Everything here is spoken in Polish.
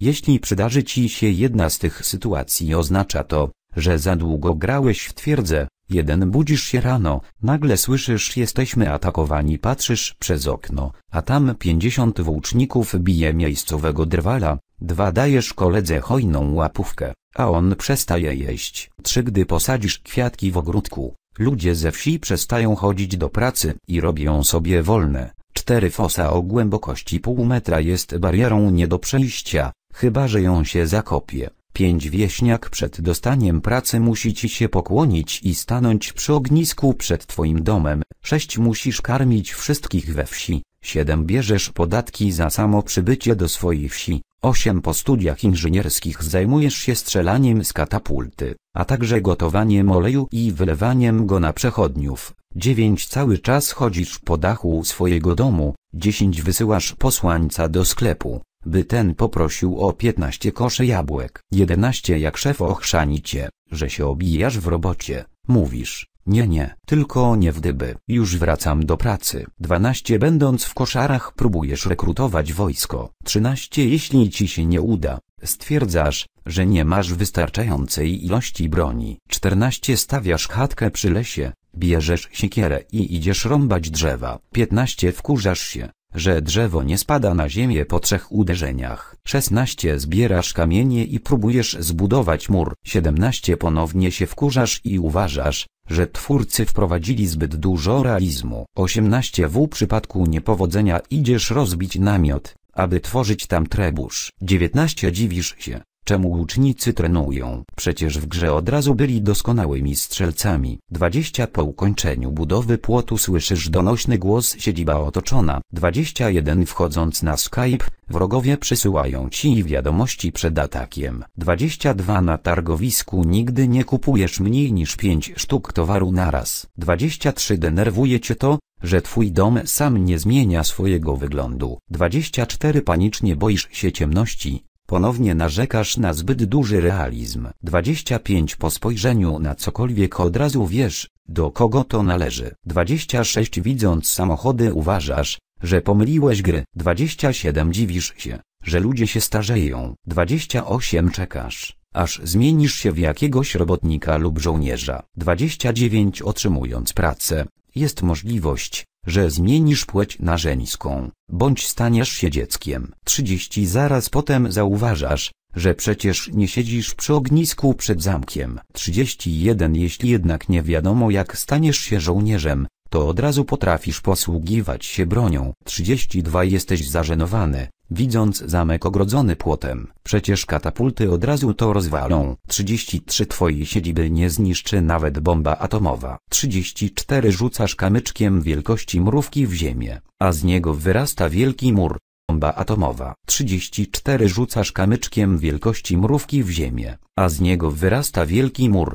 Jeśli przydarzy ci się jedna z tych sytuacji oznacza to, że za długo grałeś w twierdzę, jeden budzisz się rano, nagle słyszysz jesteśmy atakowani patrzysz przez okno, a tam pięćdziesiąt włóczników bije miejscowego drwala, dwa dajesz koledze hojną łapówkę, a on przestaje jeść. Trzy gdy posadzisz kwiatki w ogródku, ludzie ze wsi przestają chodzić do pracy i robią sobie wolne. Cztery fosa o głębokości pół metra jest barierą nie do przejścia, chyba że ją się zakopie. Pięć wieśniak przed dostaniem pracy musi ci się pokłonić i stanąć przy ognisku przed twoim domem. Sześć musisz karmić wszystkich we wsi. Siedem bierzesz podatki za samo przybycie do swojej wsi. Osiem po studiach inżynierskich zajmujesz się strzelaniem z katapulty, a także gotowaniem oleju i wylewaniem go na przechodniów. Dziewięć cały czas chodzisz po dachu swojego domu. Dziesięć wysyłasz posłańca do sklepu by ten poprosił o 15 koszy jabłek. 11 jak szef ochrzani cię, że się obijasz w robocie, mówisz, nie nie, tylko nie w dyby. Już wracam do pracy. 12 będąc w koszarach próbujesz rekrutować wojsko. 13 jeśli ci się nie uda, stwierdzasz, że nie masz wystarczającej ilości broni. 14 stawiasz chatkę przy lesie, bierzesz siekierę i idziesz rąbać drzewa. 15 wkurzasz się, że drzewo nie spada na ziemię po trzech uderzeniach. 16 zbierasz kamienie i próbujesz zbudować mur. 17 ponownie się wkurzasz i uważasz, że twórcy wprowadzili zbyt dużo realizmu. 18 w przypadku niepowodzenia idziesz rozbić namiot, aby tworzyć tam trebusz. 19 dziwisz się, Czemu łucznicy trenują? Przecież w grze od razu byli doskonałymi strzelcami. 20 po ukończeniu budowy płotu słyszysz donośny głos siedziba otoczona. 21 wchodząc na Skype, wrogowie przysyłają ci wiadomości przed atakiem. 22 na targowisku nigdy nie kupujesz mniej niż 5 sztuk towaru naraz. 23 denerwuje cię to, że twój dom sam nie zmienia swojego wyglądu. 24 panicznie boisz się ciemności, Ponownie narzekasz na zbyt duży realizm. 25 po spojrzeniu na cokolwiek od razu wiesz, do kogo to należy. 26 widząc samochody uważasz, że pomyliłeś gry. 27 dziwisz się, że ludzie się starzeją. 28 czekasz, aż zmienisz się w jakiegoś robotnika lub żołnierza. 29 otrzymując pracę, jest możliwość, że zmienisz płeć na żeńską, bądź staniesz się dzieckiem. 30 zaraz potem zauważasz, że przecież nie siedzisz przy ognisku przed zamkiem. 31 Jeśli jednak nie wiadomo jak staniesz się żołnierzem, to od razu potrafisz posługiwać się bronią. 32 Jesteś zażenowany, widząc zamek ogrodzony płotem. Przecież katapulty od razu to rozwalą. 33 Twojej siedziby nie zniszczy nawet bomba atomowa. 34 Rzucasz kamyczkiem wielkości mrówki w ziemię, a z niego wyrasta wielki mur. Bomba atomowa. 34 Rzucasz kamyczkiem wielkości mrówki w ziemię, a z niego wyrasta wielki mur.